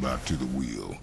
Back to the wheel.